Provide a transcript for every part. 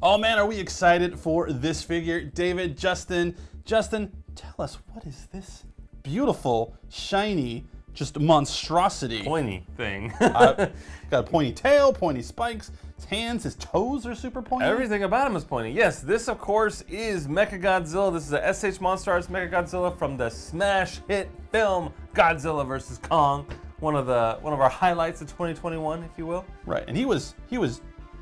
Oh man, are we excited for this figure? David, Justin, Justin, tell us what is this beautiful, shiny, just monstrosity? Pointy thing. Uh, got a pointy tail, pointy spikes, his hands, his toes are super pointy. Everything about him is pointy. Yes, this of course is Mechagodzilla. This is a SH Monster Arts Mechagodzilla from the smash hit film Godzilla vs Kong. One of the one of our highlights of 2021, if you will. Right, and he was he was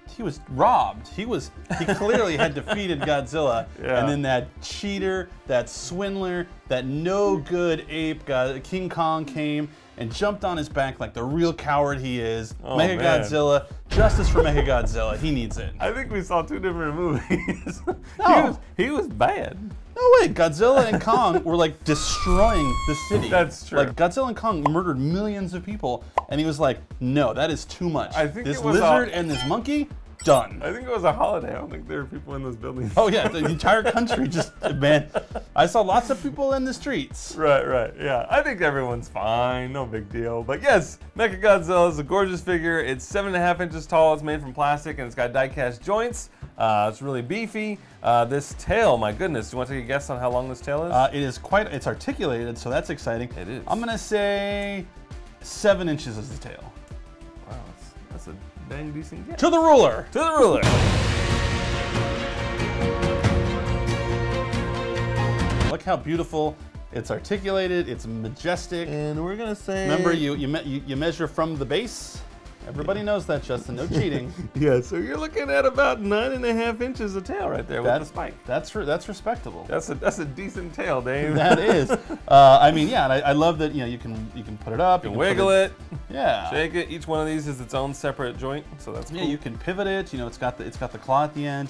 he was robbed. He was he clearly had defeated Godzilla, Yeah. and then that cheater, that swindler, that no good ape, God, King Kong came and jumped on his back like the real coward he is. Oh, Mega man. Godzilla, justice for Mega Godzilla. He needs it. I think we saw two different movies. he, No. was, he was bad. No way, Godzilla and Kong were like destroying the city. That's true. Like Godzilla and Kong murdered millions of people, and he was like, "No, that is too much. I think this lizard a- and this monkey, done." I think it was a holiday. I don't think there were people in those buildings. Oh yeah, the entire country just man. I saw lots of people in the streets. Right, right, yeah. I think everyone's fine, no big deal. But yes, Mechagodzilla is a gorgeous figure. It's seven and a half inches tall. It's made from plastic and it's got die-cast joints. Uh, it's really beefy. Uh, this tail, my goodness, do you want to take a guess on how long this tail is? Uh, it is quite. It's articulated, so that's exciting. It is. I'm gonna say seven inches is the tail. Wow, that's, that's a dang decent guess. To the ruler. To the ruler. Look how beautiful. It's articulated. It's majestic. And we're gonna say. Remember, you you, me, you you measure from the base. Everybody knows that, Justin. No cheating. Yeah, so you're looking at about nine and a half inches of tail right there with the spike. That's that's respectable. That's a that's a decent tail, Dave. that is. Uh, I mean, yeah, and I, I love that. You know, you can you can put it up. You wiggle it, Yeah. shake it. Each one of these is its own separate joint, so that's Yeah, you can pivot it. You know, it's got the it's got the claw at the end.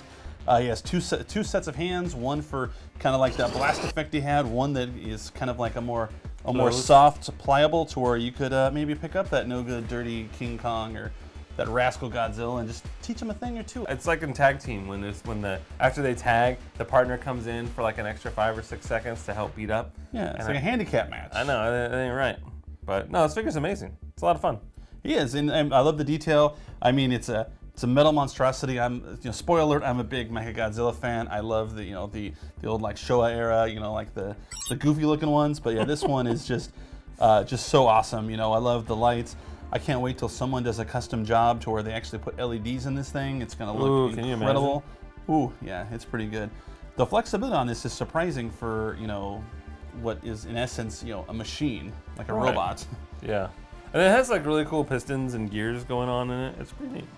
Uh, he has two se- two sets of hands. One for kind of like that blast effect he had. One that is kind of like a more a more soft, pliable, to where you could uh, maybe pick up that no good, dirty King Kong or that rascal Godzilla and just teach him a thing or two. It's like in tag team when there's when the after they tag, the partner comes in for like an extra five or six seconds to help beat up. Yeah, it's And like I- a handicap match. I know it, it ain't right, but no, this figure's amazing. It's a lot of fun. He is, and, and I love the detail. I mean, it's a it's a metal monstrosity. I'm, you know, spoiler alert. I'm a big Mechagodzilla fan. I love the, you know, the the old like Showa era, you know, like the the goofy looking ones. But yeah, this one is just uh, just so awesome. You know, I love the lights. I can't wait till someone does a custom job to where they actually put LEDs in this thing. It's gonna look Ooh, incredible. Ooh, yeah, it's pretty good. The flexibility on this is surprising for you know what is in essence you know a machine like a Right. robot. Yeah, and it has like really cool pistons and gears going on in it. It's pretty neat.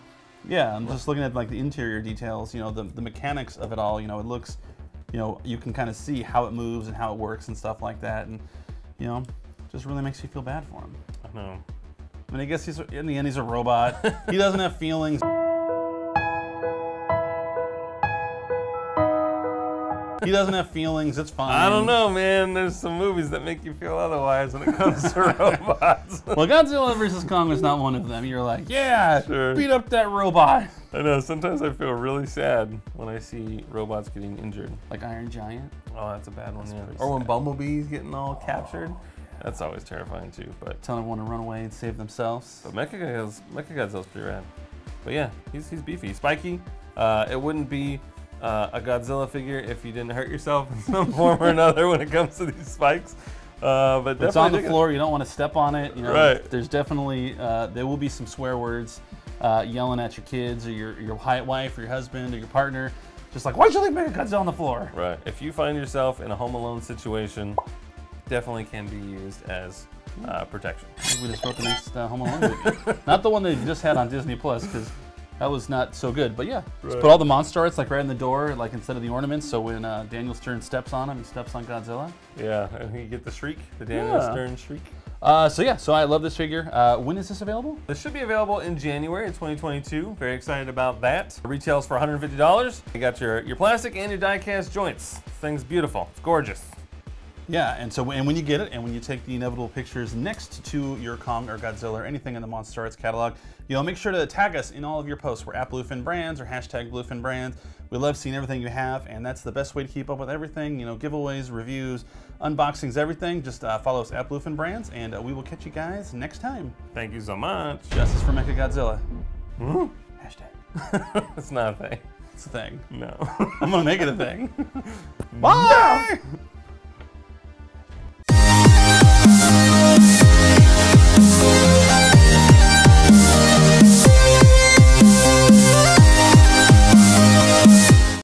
Yeah, I'm just looking at like the interior details, you know, the, the mechanics of it all, you know, it looks, you know, you can kind of see how it moves and how it works and stuff like that. And, you know, just really makes you feel bad for him. I know. I mean, I guess he's, in the end, he's a robot. he doesn't have feelings. He doesn't have feelings, it's fine. I don't know, man. There's some movies that make you feel otherwise when it comes to robots. Well, Godzilla vs. Kong was not one of them. You're like, yeah, Sure. beat up that robot. I know. Sometimes I feel really sad when I see robots getting injured. Like Iron Giant. Oh, that's a bad one. Yeah. Or when. Bumblebee's getting all captured. That's always terrifying too. But Telling everyone to run away and save themselves. but Mechagodzilla's Mechagodzilla's pretty rad. But yeah, he's he's beefy, spiky. Uh, it wouldn't be uh, a Godzilla figure if you didn't hurt yourself in some form or another when it comes to these spikes. Uh, but It's on the definitely dig it. floor. You don't want to step on it. You know, Right. There's definitely uh, there will be some swear words, uh, yelling at your kids or your your wife or your husband or your partner, just like why'd you leave Mechagodzilla on the floor? Right. If you find yourself in a Home Alone situation, definitely can be used as uh, protection. We just wrote the next uh, Home Alone movie, not the one that you just had on Disney Plus because that was not so good. But yeah, just put all the monster arts like right in the door, like instead of the ornaments. So when uh, Daniel Stern steps on him, he steps on Godzilla. Yeah, and you get the shriek, the Daniel Yeah. Stern shriek. Uh, so yeah, so I love this figure. Uh, when is this available? This should be available in January of 2022. Very excited about that. It retails for $150. You got your, your plastic and your die-cast joints. This thing's beautiful. It's gorgeous. Yeah, and so and when you get it, and when you take the inevitable pictures next to your Kong or Godzilla or anything in the Monster Arts catalog, you know, make sure to tag us in all of your posts. We're at Bluefin Brands or hashtag Bluefin Brands. We love seeing everything you have, and that's the best way to keep up with everything. You know, giveaways, reviews, unboxings, everything. Just uh, follow us at Bluefin Brands, and uh, we will catch you guys next time. Thank you so much. Justice for Mecha Godzilla. Hashtag. it's not a thing. It's a thing. No. I'm gonna make it a thing. Bye.